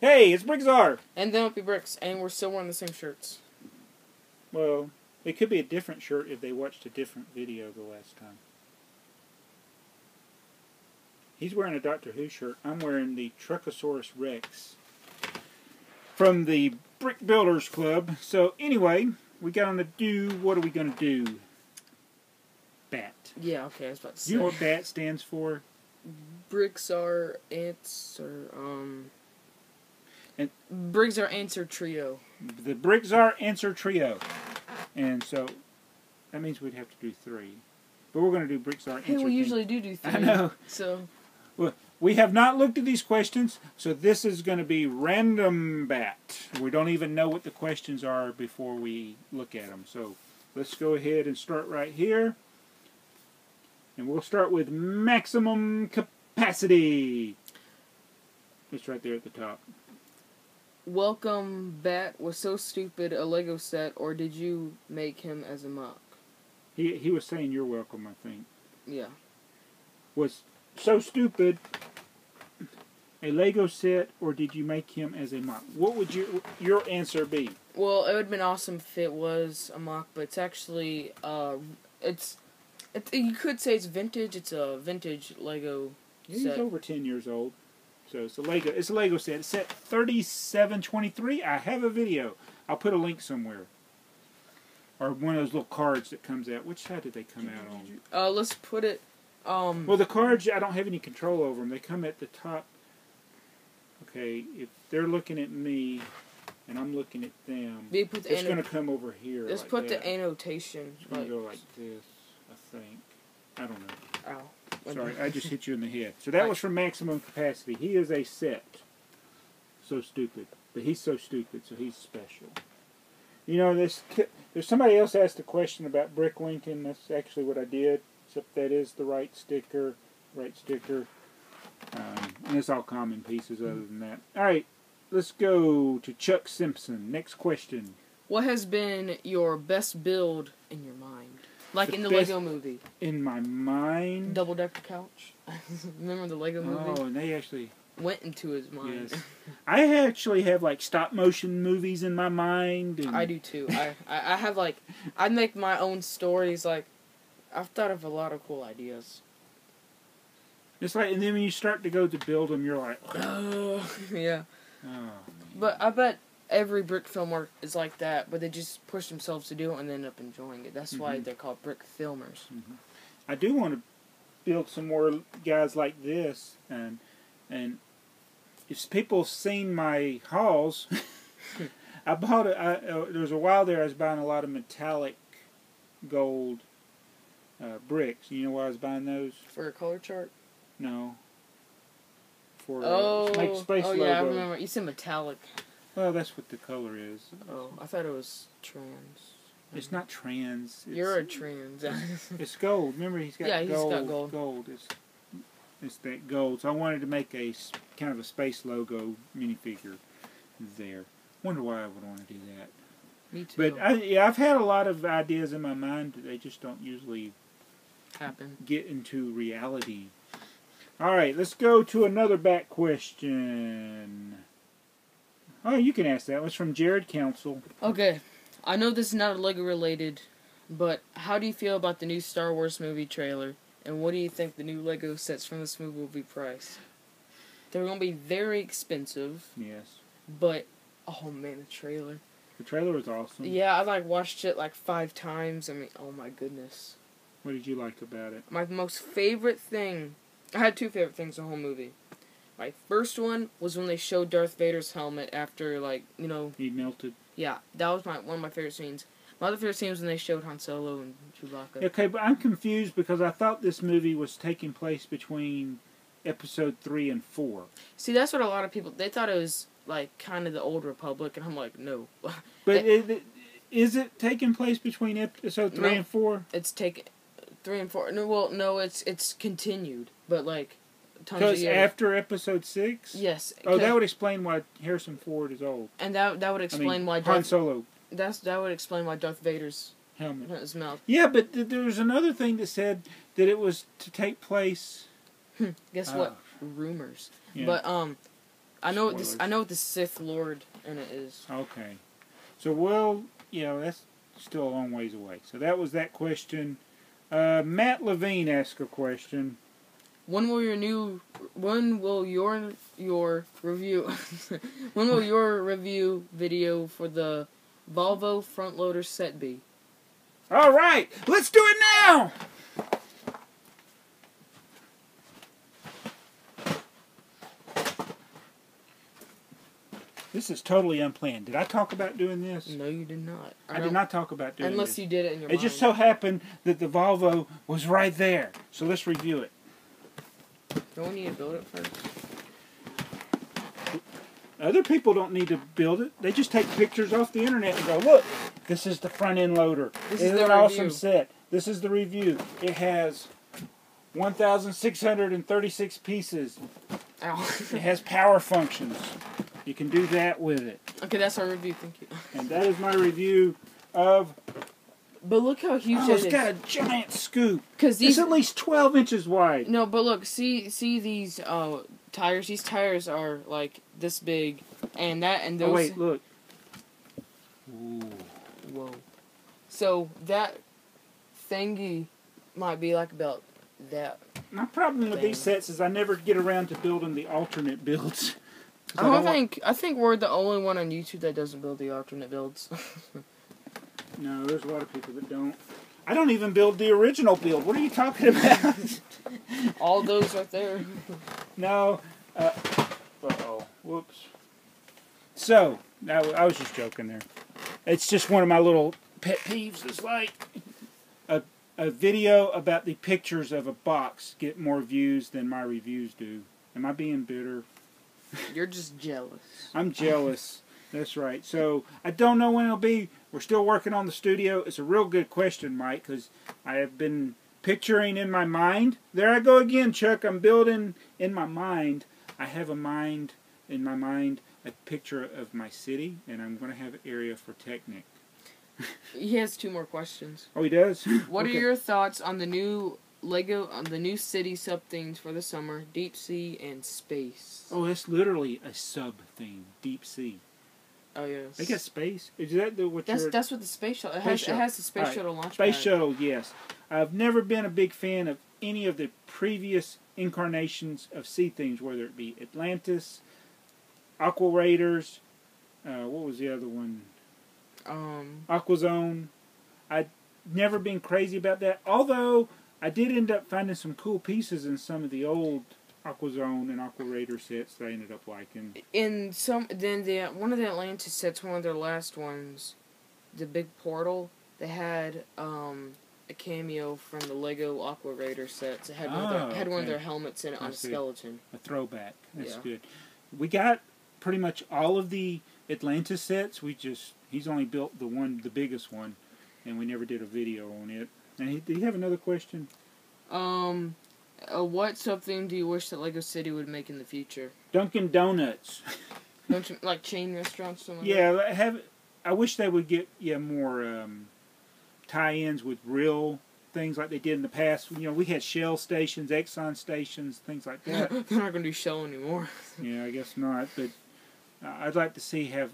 Hey, it's BrickTsar. And then it'll be bricks, and we're still wearing the same shirts. Well, it could be a different shirt if they watched a different video the last time. He's wearing a Doctor Who shirt. I'm wearing the Truckosaurus Rex from the Brick Builders Club. So anyway, we got on the do. What are we going to do? Bat. Yeah, okay, I was about to Do say. you know what BAT stands for? BrickTsar answer, um... And- BrickTsar answer trio. The BrickTsar Answer Trio. And so that means we'd have to do three. But we're going to do BrickTsar Answer Hey, we Trio. usually do do three. I know. So, Well, We have not looked at these questions, so this is going to be random bat. We don't even know what the questions are before we look at them. So let's go ahead and start right here. And we'll start with maximum capacity. It's right there at the top. Welcome, Bat was so stupid a Lego set, or did you make him as a MOC? He he was saying you're welcome, I think. Yeah. Was so stupid a Lego set or did you make him as a MOC? What would your your answer be? Well, it would have been awesome if it was a MOC, but it's actually, uh, it's, it, you could say it's vintage. It's a vintage Lego He's set. over ten years old. So it's a Lego. It's a Lego set. It's set thirty-seven twenty-three. I have a video. I'll put a link somewhere. Or one of those little cards that comes out. Which side did they come out on? Uh, let's put it, um, Well, the cards I don't have any control over them. They come at the top. Okay, if they're looking at me, and I'm looking at them, put the it's going to come over here. let's like put that. the annotation. It's going Like, to go like this. I think. I don't know. ow. Sorry, I just hit you in the head. So that was from maximum capacity. He is a set. So stupid, but he's so stupid, so he's special. You know, this there's somebody else asked a question about Brick Lincoln. That's actually what I did. Except that is the right sticker, right sticker, um, and it's all common pieces. Other than that, all right. Let's go to Chuck Simpson. Next question. What has been your best build in your mind? Like The in the Lego movie. In my mind. Double decker couch. Remember the Lego movie? Oh, and they actually Went into his mind. Yes. I actually have like stop motion movies in my mind. And I do too. I, I I have like I make my own stories. Like I've thought of a lot of cool ideas. It's like, and then when you start to go to build them, you're like, Oh yeah. oh. But I bet every brick film work is like that. But they just push themselves to do it and they end up enjoying it. That's why Mhm. they're called brick filmers. I do want to build some more guys like this, and and if people seen my hauls, I bought a. I, uh, there was a while there I was buying a lot of metallic gold uh, bricks. You know why I was buying those? For a color chart. No. For uh, Oh, make space oh logo. yeah, I remember. You said metallic. Well, that's what the color is. Oh, I thought it was trans. It's not trans. It's, You're a trans. It's gold. Remember, he's got Yeah, he's gold. got gold. Gold. It's, it's that gold. So I wanted to make a kind of a space logo minifigure there. Wonder why I would want to do that. Me too. But I, yeah, I've had a lot of ideas in my mind. They just don't usually happen. get into reality. All right, let's go to another back question. Oh, you can ask that. It was from Jared Counsil. Okay, I know this is not a Lego related, but how do you feel about the new Star Wars movie trailer? And what do you think the new Lego sets from this movie will be priced? They're gonna be very expensive, Yes, but oh man, the trailer. the trailer was awesome. Yeah, I like watched it like five times. I mean, oh my goodness. What did you like about it? My most favorite thing, I had two favorite things in the whole movie. My first one was when they showed Darth Vader's helmet after like you know He melted. yeah that was my one of my favorite scenes. My other favorite scene was when they showed Han Solo and Chewbacca. Okay, but I'm confused because I thought this movie was taking place between episode three and four. See, that's what a lot of people they thought it was like kind of the old Republic, and I'm like, no, But it, it, is it taking place between episode three No. and four? it's taking three and four. No, well, no, it's it's continued, but like Because after episode six. yes. Oh, that would explain why Harrison Ford is old. and that that would I explain mean, why Han Darth Solo that's that would explain why Darth Vader's helmet. his mouth. Yeah, but th- there was another thing that said that it was to take place. Guess Oh. what? Rumors. Yeah. But um, I know what this. I know what the Sith Lord in it is. Okay. So we'll, you know, that's still a long ways away. So that was that question. Uh, Matt Lavene asked a question. When will your new? When will your your review? when will your review video for the Volvo front loader set be? All right, let's do it now. This is totally unplanned. Did I talk about doing this? No, you did not. I did don't- not talk about doing Unless this. you did it in your It mind. just so happened that the Volvo was right there. So let's review it. Don't we need to build it first? Other people don't need to build it. They just take pictures off the internet and go, look, this is the front end loader. This is an awesome set? This is the review. It has 1,636 pieces. Ow. It has power functions. You can do that with it. okay, that's our review. Thank you. And that is my review of. But look how huge Oh, it it's is. got a giant scoop. Because It's these at least 12 inches wide. No, but look, see see these uh tires. These tires are like this big, and that and those. Oh, wait, look. Ooh. Whoa. So that thingy might be like about that. My problem with these sets is I never get around to building the alternate builds. I don't want- think I think we're the only one on YouTube that doesn't build the alternate builds. No, there's a lot of people that don't. I don't even build the original build. What are you talking about? All those right there. no. Uh oh. Whoops. So, I, I was just joking there. It's just one of my little pet peeves. It's like a, a video about the pictures of a box get more views than my reviews do. Am I being bitter? You're just jealous. I'm jealous. That's right. So I don't know when it'll be. We're still working on the studio. It's a real good question, Mike, because I have been picturing in my mind. There I go again, Chuck. I'm building in my mind. I have a mind in my mind a picture of my city, and I'm going to have an area for Technic. He has two more questions. Oh, he does. What Okay. are your thoughts on the new Lego on the new city sub themes for the summer? Deep sea and space. Oh, that's literally a sub theme. Deep sea. Oh yes. They got space. Is that the what That's that's what the space shuttle. It has it has the space Alright. shuttle launch Space pad. Shuttle, yes. I've never been a big fan of any of the previous incarnations of sea themes, whether it be Atlantis, Aqua Raiders, uh, what was the other one? Um. Aquazone. I'd never been crazy about that, although I did end up finding some cool pieces in some of the old Aquazone and Aqua Raider sets that I ended up liking. In some then the one of the Atlantis sets, one of their last ones, the big portal. They had um a cameo from the Lego Aqua Raider sets. It had one of Oh, their, had one of their helmets in it on a skeleton. A throwback. That's Yeah. good. We got pretty much all of the Atlantis sets. We just he's only built the one, the biggest one, and we never did a video on it. And he, did he have another question? Um, uh, what theme do you wish that Lego City would make in the future? Dunkin' Donuts. Don't you like chain restaurants? Something like yeah, I have. I wish they would get yeah more um, tie-ins with real things like they did in the past. You know, we had Shell stations, Exxon stations, things like that. They're not gonna do Shell anymore. Yeah, I guess not. But uh, I'd like to see have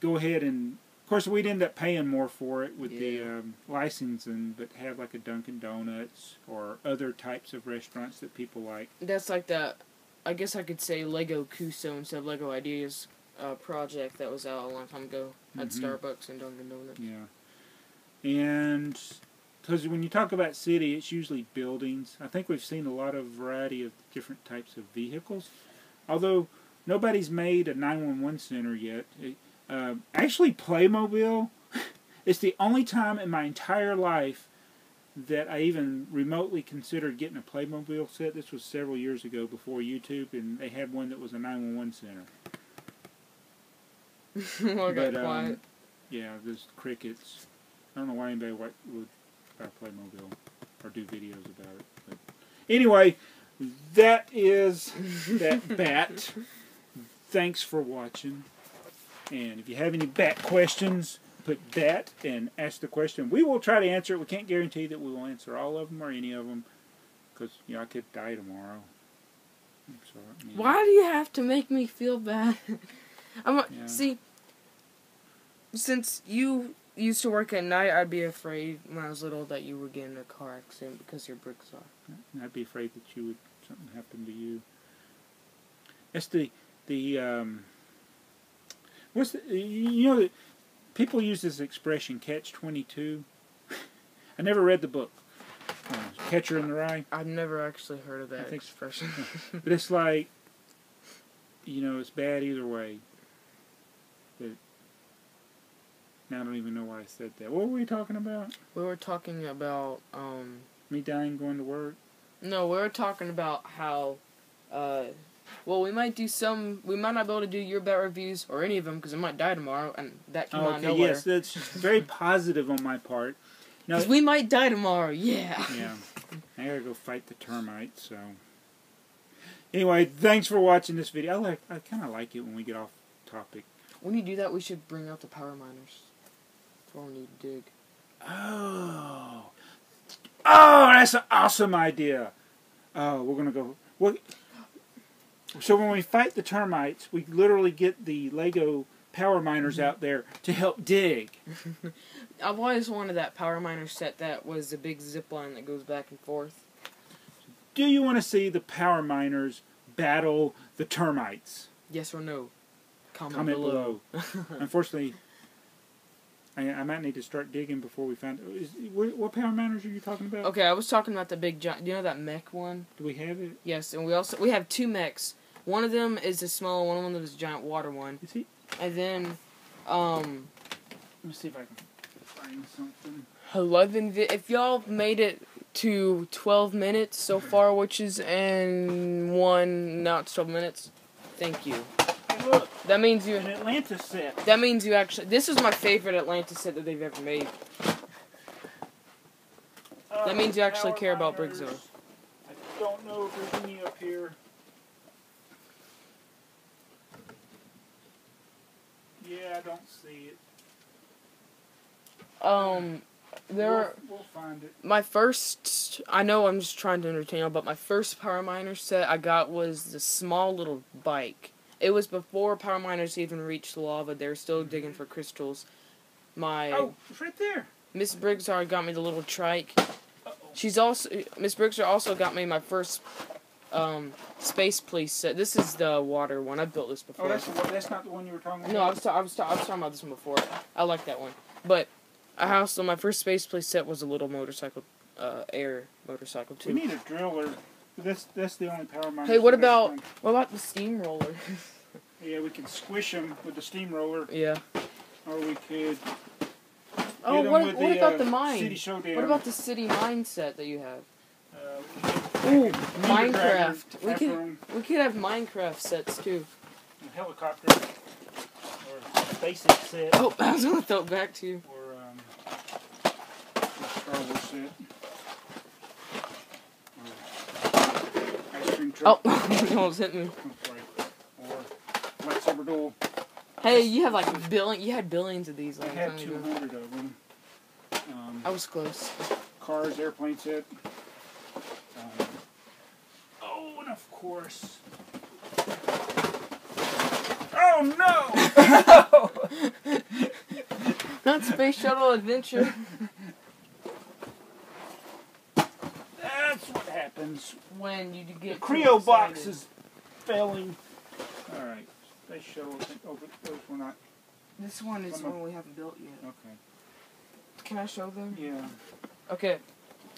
go ahead and of course we'd end up paying more for it with the Yeah. um, licensing, but have like a Dunkin' Donuts or other types of restaurants that people like. That's like the, I guess I could say Lego Cuusoo instead of Lego Ideas uh, project that was out a long time ago at Mhm. Starbucks and Dunkin' Donuts. Yeah, and because when you talk about city, it's usually buildings. I think we've seen a lot of variety of different types of vehicles, although nobody's made a 911 center yet. It, uh, actually, Playmobil. It's the only time in my entire life that I even remotely considered getting a Playmobil set. This was several years ago before YouTube, and they had one that was a 911 center. I got But, um, quiet. Yeah, there's crickets. I don't know why anybody would, would buy Playmobil or do videos about it. But anyway, that is that bat. Thanks for watching. And if you have any bat questions, put bat and ask the question. We will try to answer it. We can't guarantee that we will answer all of them or any of them because you know I could die tomorrow. Sorry. yeah. Why do you have to make me feel bad? I'm Yeah. see. Since you used to work at night, I'd be afraid when I was little that you would get in a car accident because your bricks are. And I'd be afraid that you would something happen to you. That's the the um. What's the you know people use this expression catch twenty two. I never read the book. Uh, Catcher in the Rye, I've never actually heard of that think- expression. but it's like, you know, it's bad either way. But now I don't even know why I said that. What were we talking about? we were talking about um. Me dying going to work. No, we were talking about how, uh, well, we might do some. We might not be able to do your bet reviews or any of them because I might die tomorrow, and that came Oh, okay, nowhere. yes, that's very positive on my part. No, Because we might die tomorrow. Yeah. yeah. I gotta go fight the termites. So, anyway, thanks for watching this video. I like, I kind of like it when we get off topic. When you do that, we should bring out the power miners. That's what we need to dig. Oh, oh, that's an awesome idea. Oh, we're gonna go. What? So when we fight the termites, we literally get the Lego power miners mm-hmm. out there to help dig. I've always wanted that power miner set that was the big zip line that goes back and forth. Do you want to see the power miners battle the termites? Yes or no? Comment, Comment below. Unfortunately, I, I might need to start digging before we find. Is, what, what power miners are you talking about? okay, I was talking about the big giant. Do you know that mech one? Do we have it? Yes, and we also we have two mechs. One of them is a small one. One of them is a giant water one. Is he? And then, um, Let me see if I can find something. eleven. Vi- if y'all made it to twelve minutes so far, which is in one, not twelve minutes. Thank you. Hey, look, That means you. an Atlantis set. That means you actually. This is my favorite Atlantis set that they've ever made. Uh, That means you actually care about. BrickTsar. I don't know if there's any up here. Yeah, I don't see it. Um, there. we'll, are we'll find it. my first I know I'm just trying to entertain you, but my first power miner set I got was the small little bike. It was before power miners even reached lava. They were still digging for crystals. My Oh, right there. Miss BrickTsar got me the little trike. Uh-oh. She's also Miss BrickTsar also got me my first um, space police set. This is the water one. I built this before. Oh, that's the that's not the one you were talking about. No, I was, ta- I was, ta- I was talking about this one before. I like that one. But I also my first space police set was a little motorcycle, uh, air motorcycle We too. need a driller. That's that's the only power miner. Hey, what about what about the steamroller? Yeah, we can squish them with the steamroller, yeah. or we could. Oh, what, what the, about uh, the mine? What about the city mindset that you have? Uh, Ooh, Minecraft. We could we could have Minecraft sets too. a helicopter, or basic set, Oh, I was gonna throw it back to you. or um, a Star Wars set. Or Oh, truck. almost hit me. I'm sorry. Or. Hey, you have like billion. You had billions of these. I had 200 of them. Um, I was close. cars, airplanes set. Um, oh, and of course. Oh no! Not space shuttle adventure. That's what happens. when you get The too Creo box is failing. Alright, space shuttle, oh, I think those were not. This one is one we haven't built yet. Okay. Can I show them? Yeah. Okay.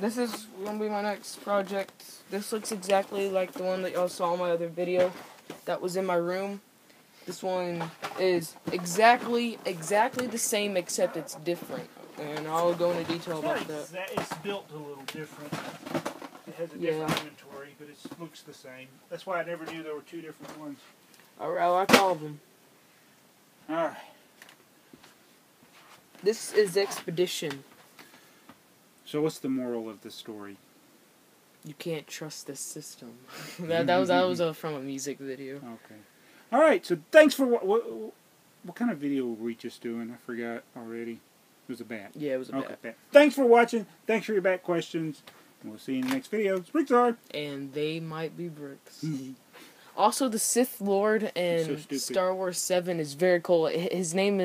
This is gonna be my next project. This looks exactly like the one that y'all saw in my other video that was in my room. This one is exactly exactly the same except it's different. And I'll go into detail about that. exa- it's built a little different. It has a Yeah. different inventory, but it looks the same. That's why I never knew there were two different ones. I, I like all of them. Alright. This is Expedition. So what's the moral of the story? You can't trust this system. that, that was that was uh, from a music video. Okay. All right. So thanks for what, what what kind of video were we just doing? I forgot already. It was a bat. Yeah, it was a Okay. bad. bat. Thanks for watching. Thanks for your bat questions. We'll see you in the next video. BrickTsar. And they might be bricks. Hmm. Also, the Sith Lord so in stupid. Star Wars Seven is very cool. His name